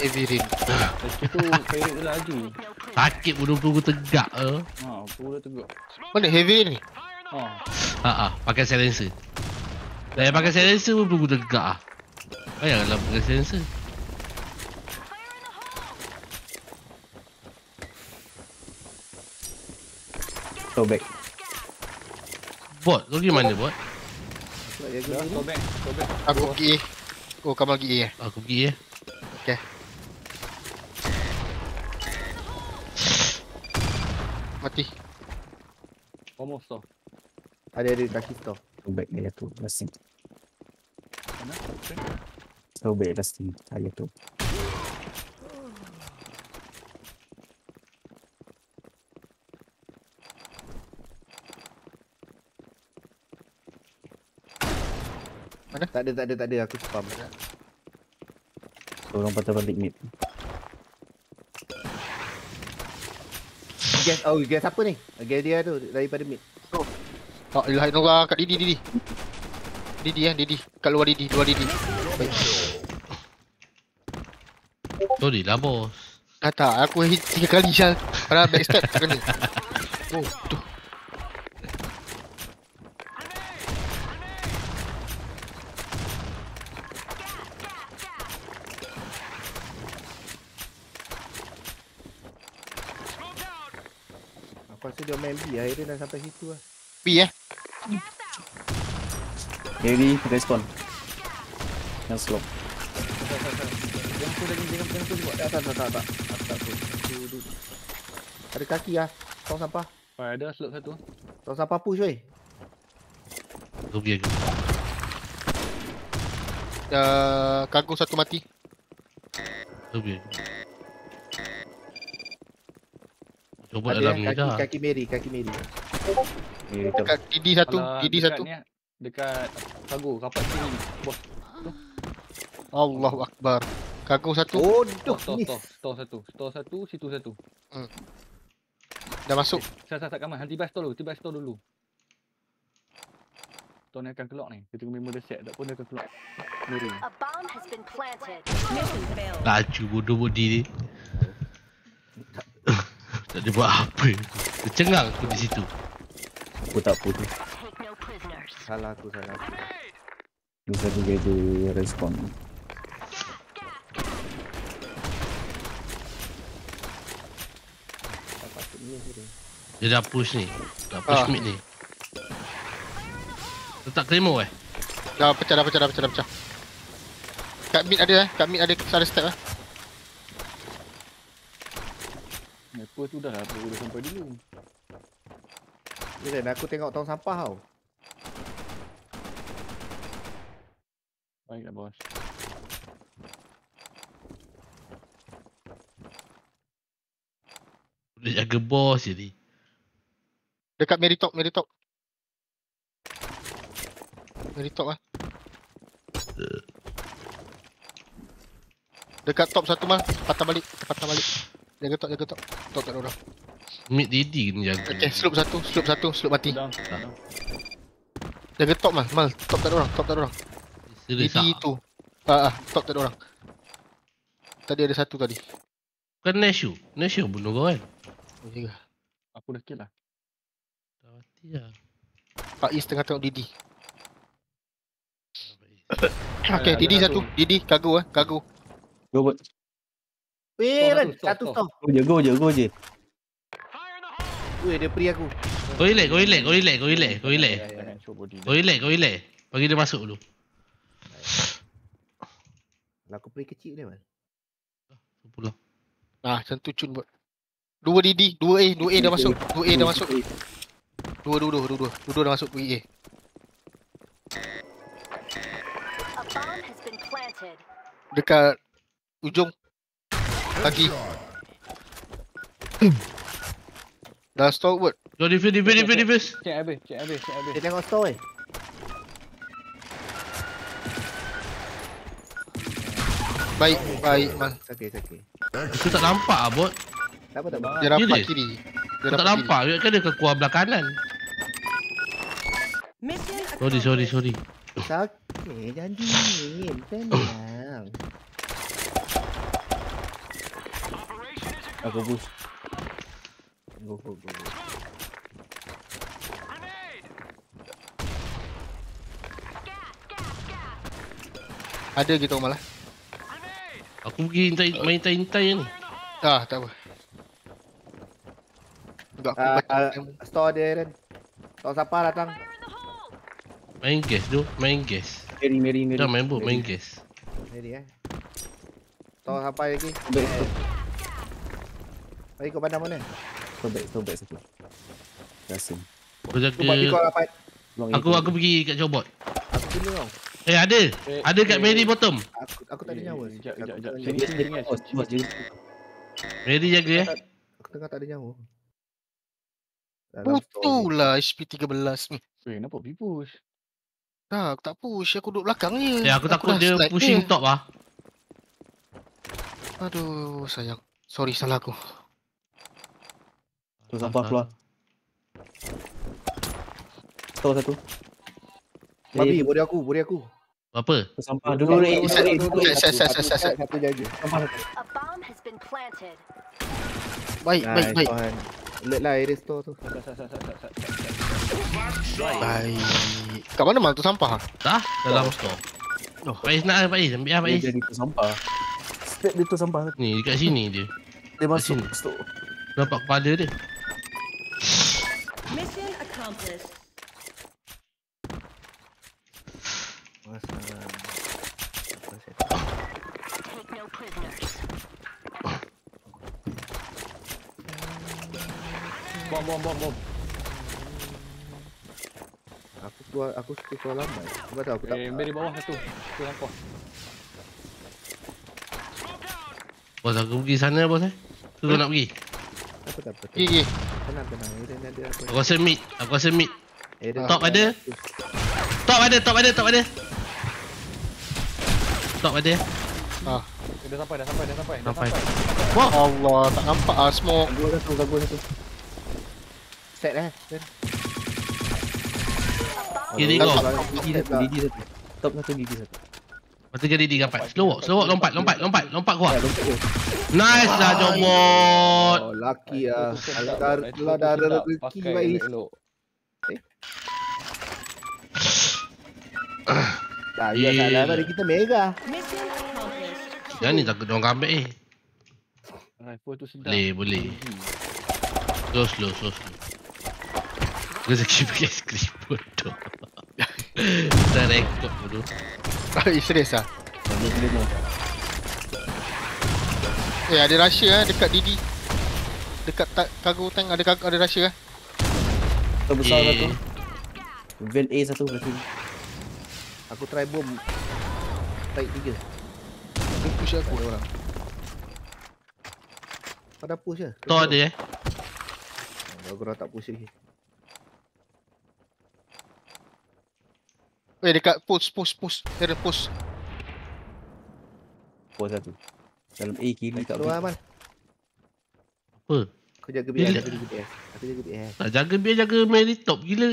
heavy rain. Lepas tu laju. Sakit bunuh peluru tegak tu. Ha, peluru dia tegak. Mana heavy rain ni? Ha. Ha ah, pakai silencer. Dah pakai silencer pun peluru tegak ah. Bayanglah pakai silencer. Go back. Bot, kau pergi mana bot? Go back, go back. Aku pergi A. Oh, kamu pergi A eh? Aku pergi ya. Okay. Mati. Almost tau. Ada ada kaki. Go back dia tu. Last. Mana? Go back last thing. Saya tu. Mana? Tak ada tak ada tak ada aku spam. Tolong patah balik mid. Guess oh guess apa ni? Guess dia tu daripada mid. Tak ilah illallah kat Didi Didi. Didi eh Didi. Kat luar Didi, luar Didi. Baik. Sorry lah bos. Ah tak, aku hit tiga kali Syal. Padahal backstab kena. Oh, tu. Aku rasa dia main B akhirnya dah sampai situ lah. B eh. Jadi respon. Yang slow. Yang tu lagi jangan jangan tu buat. Tak tak tak tak tak. Aku tak tu. Tu tu. Ada kaki ah. Tong sampah. Oh, ada slot satu. Tong sampah push weh. Aku pergi aku. Uh, kagum satu mati. Aku pergi aku. Cuba dalam ni kaki dah. kaki Mary, kaki Mary. Tu. Dekat Didi satu, dekat satu. ni, Dekat Kago, rapat sini. Bos. Allahu akbar. Kagum satu Oh, duh. store, store. Store satu. Store satu, situ satu. dah masuk. Saya tak kamar. Hanti bas store dulu. Tiba store dulu. Store ni akan keluar ni. Kita member dah set. Tak pun dia akan keluar. Miring. Laju bodoh bodi ni. Tak ada buat apa. Dia cengang aku di situ. Aku tak no prisoners. Salah aku, salah aku. Ni satu jadi respon. Dia. Dia dah push ni. Dah push Ah. mid ni. Letak claymore eh. Dah pecah, dah pecah, dah pecah, dah pecah. Kat mid ada eh. Kat mid ada ada step eh. Sniper tu dah lah. Perlu dah sampai dulu. Dia aku tengok tong sampah tau. Baiklah bos. Dia jaga bos je ni. Dekat Mary Top, Mary Top. Mary Top ah. Dekat top satu mal, patah balik, patah balik. Jaga top, jaga top. Top tak ada orang. Mid Didi kena jaga. Okay, slope satu, slope satu, slope mati. Down. down. Jaga top mal, mal. Top tak ada orang, top tak ada orang. Tak? tu. Ah, ah, top tak ada orang. Tadi ada satu tadi. Bukan Neshu. Neshu bunuh kau kan? Oh, jaga. Aku dah kill lah. Dah mati lah. Pak Is tengah tengok Didi. Ah, Okay, Didi satu. Didi, kagu eh, kagu. Go buat. Weh, stop, Satu stop. Go je, go je, go je. Weh, dia peri aku. Kau relax, kau relax, kau relax, kau relax, kau relax. Ya, ya, ya. Kau relax, kau relax. Bagi dia masuk dulu. Lah, aku peri kecil dia, man. Pulang. Ah, macam tu cun buat. Dua Didi, dua A, dua A dah masuk. Dua A dah masuk. Dua, dua, dua, dua, dua. Dua, dua dah masuk pergi A. Dekat ujung. Kaki. Dah stalwart. Kau defuse, defuse, defuse, defuse. Cek habis, cek habis, cek habis. Dia tengok store, weh. Baik, baik, Mal. Okay, okay. Aku tak nampak ah, bot. Tak apa, tak apa. Dia rapat Serious? kiri. Dia Aku tak rapat kiri. nampak. Dia kan dia keluar belah kanan. Sorry, sorry, sorry. Sakit, jangan dingin. Tenang. Aku push. Go go go. go. Ada gitu malah. Aku pergi intai, main intai-intai ni. Ah, tak apa. Enggak aku Ah, baca. ah, store dia Aaron. Store siapa datang? Main gas tu, main gas. Mary Mary Mary. Dah main bot, main gas. Mary eh. Store siapa lagi? Back, Lagi kau pandang mana? Stop back, stop back satu. Rasa. Aku jaga. Aku aku pergi kat cobot. Aku dulu kau. Eh ada. Eh, Ada kat eh, Mary bottom. Aku aku tak ada Eh, nyawa. Sekejap, sekejap, Sini, sini, jaga. Mary jaga eh. Aku tengah tak ada nyawa. Putulah HP 13 ni. Eh, kenapa pergi push? Tak, aku tak push. Aku duduk belakang je. Eh aku takut dia pushing dia. top ah. Aduh, sayang. Sorry, salah aku. Tu sampah keluar. Stop satu. Babi, body aku, body aku. Apa? Tu sampah. Dulu ni. Satu jaga. Sampah satu. Baik, baik, baik. Alert lah area store tu. Baik. Kat mana mal tu sampah? Dah dalam store. Oh. Faiz nak ah, Faiz, ambil ah Dia Faiz. jadi tu sampah. Step dia tu sampah. Ni dekat sini dia. Dia masuk. sini. Stop. Nampak kepala dia. Mission accomplished. Take no prisoners. Bom, bom, bom, bom. Aku keluar, aku suka keluar lambat. Sebab tu aku tak. Eh, Mary bawah satu. Tu sampah. Bos aku pergi sana bos eh. Tu kau nak pergi. Apa tak apa. Gigi, gigi. Tenang tenang. Ni ada apa. Aku rasa mid. Aku rasa mid. Area Top ada. Top ada, top ada, top ada. Top ada. Ah. Dah sampai, dah sampai, dah sampai. Dah Sampai. Wah, Allah, tak nampak ah smoke. Ganggu satu, ganggu satu. Set eh. Set. Kiri kau. gigi satu. Top satu, gigi satu. Lepas tu jadi dia dapat. Slow walk, slow walk, lompat, lompat, lompat, lompat keluar. Ya, lompat dia. Nice lah jobot. Oh, lucky ah. Itu Kalau dah itu kalau dah ada rezeki baik. elok-elok. Tak, ya tak ada dari kita mega. Jangan ni takut orang ambil eh. Rifle tu sedap. Boleh, boleh. Slow, slow, slow, slow. Rezeki pakai skrip bodoh. Dah rekod bodoh. Eh, serius ah. Ganggu telinga. Eh, ada Russia ah dekat Didi. Dekat ta- cargo tank ada cargo, ada Russia ah. Top besar Eh. satu. Van A satu belakang. Aku try bom. Taik tiga. Dia push aku. Ada orang. Pada push je. Tor ada eh. Aku orang tak push lagi. Eh, dekat post, post, post. Ada post. Pos satu. Dalam A kiri kat Keluar B. Aman. Apa? Aku jaga. Bila- Aku jaga BS. Aku jaga BS. Tak jaga biar jaga Mary top gila.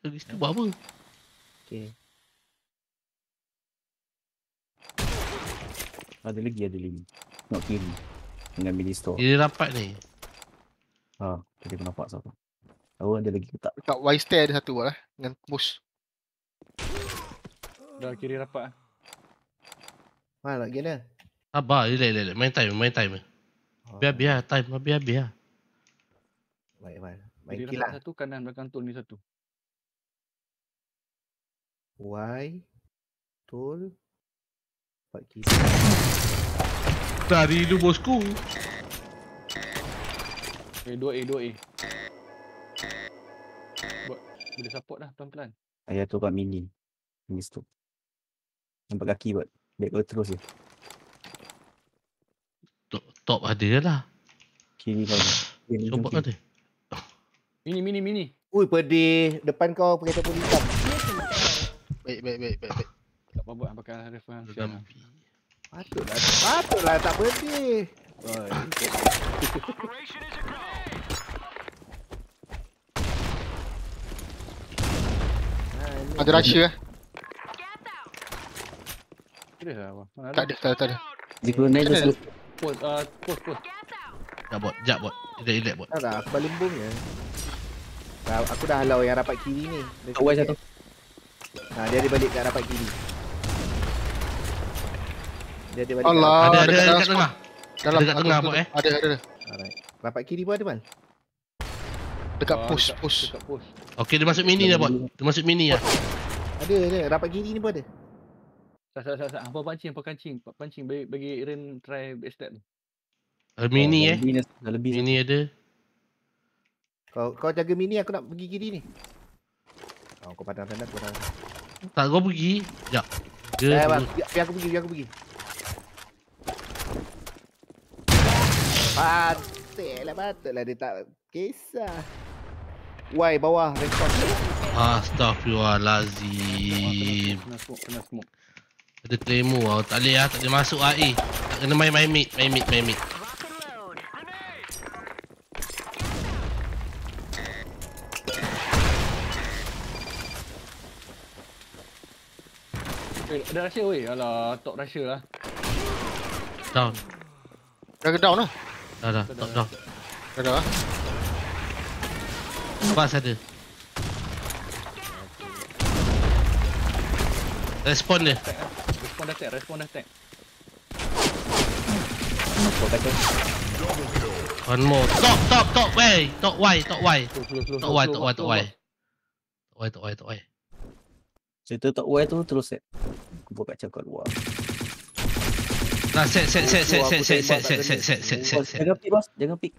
Lagi situ buat apa? Okay. Ada lagi, ada lagi. Nak kiri. Dengan mini store. Dia rapat ni. Ha, tadi aku nampak siapa. Tahu ada lagi ke tak? Dekat Y stair ada satu buat lah. Dengan post. Dah kiri rapat. ah. Mana nak gana? Sabar, relax, relax. Main time, main time. Biar, biar, time. Biar, biar. Baik, baik. Main Kiri kill rapat lah. satu, kanan belakang tu ni satu. Y. Betul. Empat kiri. Dari dulu bosku. Eh, 2A, 2A. Buat, boleh support dah pelan-pelan. Ayah tu kat mini. Mini store. Nampak kaki buat. Back kau terus je. Top, top ada lah. Kiri kau Cuba jom ada. Mini, mini, mini. Ui, pedih. Depan kau pakai topi hitam. Baik, baik, baik, baik, baik. Tak apa-apa, ah, pakai rifle yang siap. ah. Gampi. Patutlah. Patutlah tak pedih. Oh, Ada Russia ah. Serius lah, apa? Mana Tak ada, tak ada, tak ada. Jika naik dia slow. Post, uh, post, post. Sekejap bot, sekejap bot. Relax, relax bot. Tak aku balik boom je. Dah- Aku dah halau yang rapat kiri ni. Dia Tak wise satu. Ha, dia ada balik kat rapat kiri. Dia ada balik kat Allah. Ada, ada, dekat ada dalam dekat tengah. Dalam Dekat tengah, bot, eh? Ada, ada, ada. Alright. Rapat kiri pun ada man. Dekat Ah, push, dekat- push. Dekat push. Okey, dia masuk mini dah bot. Dia masuk mini lah. Ada ada. Rapat kiri ni pun ada. Sat, sat, sat, sat. Hampa pancing, hampa kancing. Pa- Pancing, bagi, bagi Iren try backstab ni. Uh, mini Dah eh. lebih. Mini ada. Kau kau jaga mini aku nak pergi kiri ni. Oh, kau pandang pandang kau pandang. Tak kau pergi. Sekejap. Dia Eh, bang, biar, biar aku pergi, biar aku pergi. Patut lah, patut lah dia tak kisah. Why bawah respon. Astaghfirullahalazim. Kena smoke, kena smoke. Ada claymore lah. Tak boleh lah. Tak boleh masuk lah. Eh. Tak kena main main mid. Main mid. Main mid. Eh, ada Russia weh. Alah, top Russia lah. Down. Dah down lah. Dah dah. Top down. Dah dah. Pas ada. Respon dia. Lah. Respon dah tag, respon dah tag. Kata. One more. Top, top, top. Way. Top Y. Top Y. Top Y. Top Y. Top Y. Top Y. Top Y. Top Y. Cerita tak Y tu terus set. Aku buat kaca kat luar. Nah, set, set, set, set, Oh, set, aku set, set, tembak tak set, set, kena. set, set, set, Bos, set. Jangan pick bos. Jangan pick.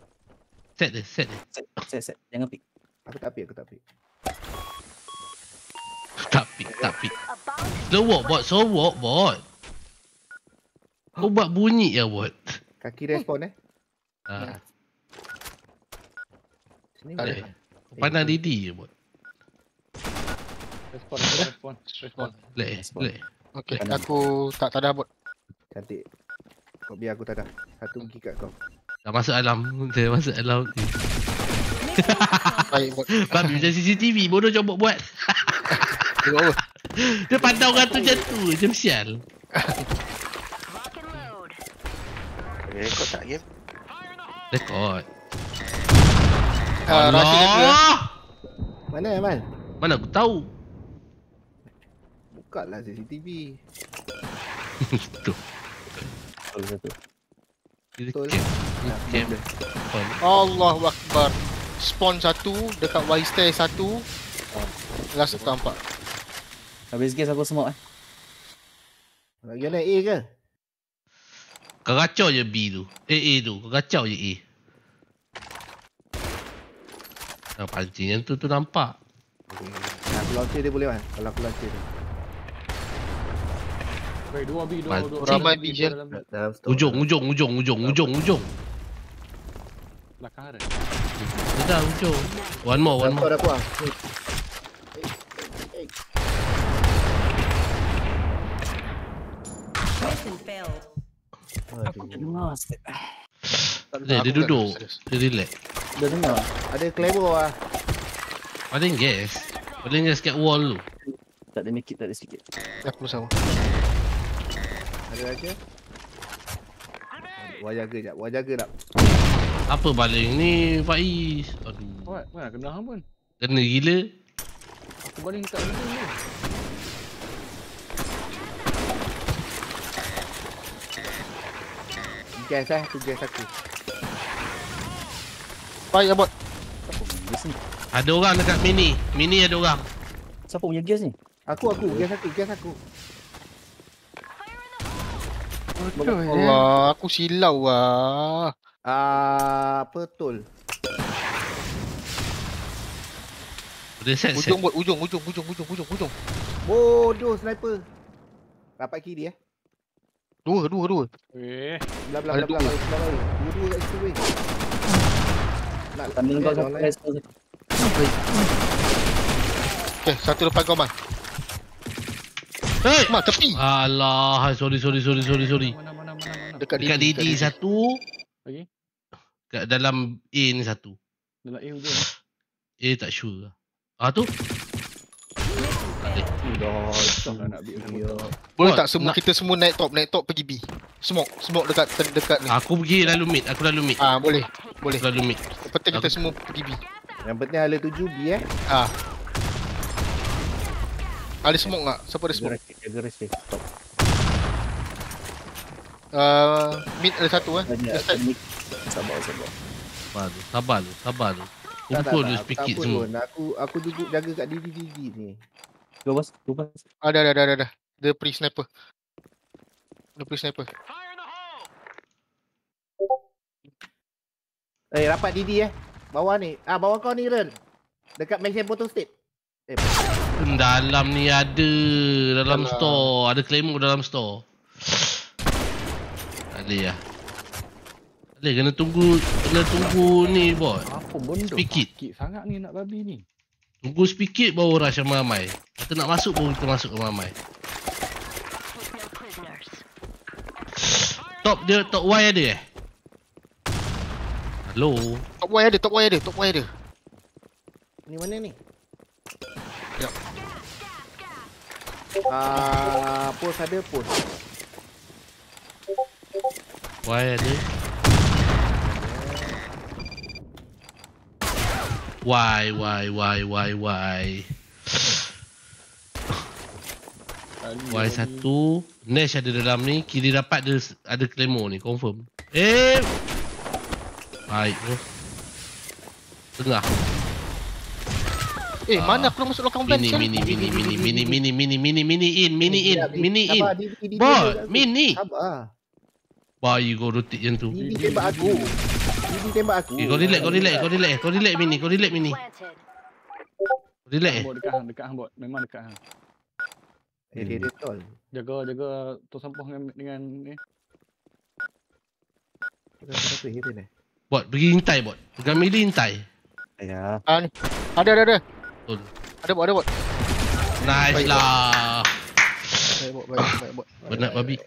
Set dia, set dia. Set, set, set. Jangan pick. Aku tak pick, aku tak pick. Tak pick, tak pick. Slow walk, bot. Slow walk, bot. Kau buat bunyi ya, bot. Kaki respon eh. Ah, Sini Tak ada. eh. Kau pandang Didi je, bot. Respon, respon, respon. Lek, lek. Okay, aku tak ada bot. Cantik. Kau biar aku tak ada. Satu pergi kat kau. Dah masuk alam. Dah masuk alam. Baik. Babi macam CCTV. Bodoh coba buat. Dia pandang orang tu macam tu. Macam sial. Rekod tak game? Rekod. Ah. Allah! Mana Amal? Mana aku tahu. Buka lah CCTV. tu. Betul Betul. benda. Phone. Allahu Akbar. Spawn satu, dekat Y stair satu. Last aku nampak. Habis gas aku smoke eh. Lagi mana A ke? Kau kacau je B tu. A A tu. Kau kacau je A. Kau pancing yang tu tu nampak. Nah, aku launcher dia boleh kan? Kalau aku launcher dia. Baik, dua B, dua, dua. Ramai dua B, store. Ujung, ujung, ujung, ujung, ujung, ujung. Belakang ada. Dia dah ujung. One more, one more. ah. Mission failed. Aku dengar. Dia, dia duduk. Dia relax. Dah dengar. Ada clever ah. Paling gas. Paling gas kat wall tu. Tak ada make it, tak ada sikit. Aku sama. Ada raja. Wah jaga jap. Wah jaga tak? Apa baling ni Faiz? Aduh. What? Mana kena hang pun? Kena gila. Aku baling kat ujung ni. Gas eh. Tu gas aku. Baik bot. Siapa punya gas ni? Ada orang dekat mini. Mini ada orang. Siapa punya gas ni? Aku aku. Gas aku. Gas aku. Allah, aku silau lah. Ah, betul. Set. Ujung bot, ujung, ujung, ujung, ujung, ujung, ujung. Bodoh sniper. Rapat kiri eh. Dua, dua, dua. Eh, Belah belah Ada belah belah. Belah belah. Dua-dua kat situ weh. Nak Tanda kau online. gas kau satu. Okay, satu depan kau, Man. Hey! Man, tepi. Alah, sorry sorry sorry sorry sorry. mana, mana. Dekat Dekat Didi. Didi satu. Lagi? Kat dalam A ni satu. Dalam A hujung. A tak sure lah. Ah tu? Dah. Nak ambil. Boleh tak semua nak- kita semua naik top, naik top pergi B. Smoke, smoke dekat dekat ni. Aku pergi lalu mid, aku lalu mid. Ah, boleh. Boleh. Lalu mid. Penting kita Aku- semua pergi B. Yang penting ala tuju B eh. Ah. Ada smoke tak? Siapa ada smoke? rest. eh. Uh, mid ada satu eh. Banyak. Sabar, sabar. Sabar tu, sabar tu, sabar tu. Kumpul tu sedikit takut semua. pun. Aku aku duduk jaga kat diri diri ni. Dua bas, dua bas. Ada ada ada ada. ada. Dia pre sniper. Dia pre sniper. Eh rapat Didi eh. Bawah ni. Ah bawah kau ni Ren. Dekat Malaysia Photo State. Eh, Dalam ni ada, dalam Dalam. store. Ada claymore dalam store. Tak boleh lah. Tak boleh, kena tunggu, kena tunggu ni bot. Apa benda sangat ni nak babi ni. Tunggu sedikit baru rush ramai-ramai. Kita nak masuk baru kita masuk ramai. No prisoners. Top dia, top Y ada eh? Hello? Top Y ada, top Y ada, top Y ada. ni mana ni? Ya. Ah, pos ada pos. Y ada? Y, Y, Y, Y, Y. Y satu. Nash ada dalam ni. Kiri dapat ada ada claymore ni. Confirm. Eh! Baik tu. Tengah. Eh, Ah. mana aku nak masuk lokang bench Mini, kan? mini, mini, mini, mini, mini, mini, mini, mini in, mini in, Sekejap, mini in. Sabar, Didi, Didi, Bot, tembak aku. mini. Sabar. Why you go rotate macam tu? Didi tembak aku. Didi tembak aku. Okay, kau relax, kau relax, kau relax, kau relax mini, kau relax mini. Kau relax eh. Bot dekat hang, dekat hang bot. Memang dekat hang. Eh, dia tol. Jaga jaga tong sampah dengan dengan ni. Bot, pergi intai bot. Pegang mili intai. Ya. Ah, ni. Ada, ada, ada. Betul. Ada bot, ada bot. Nice Baik, lah. Baik bot, baik, baik bot. Penat babi.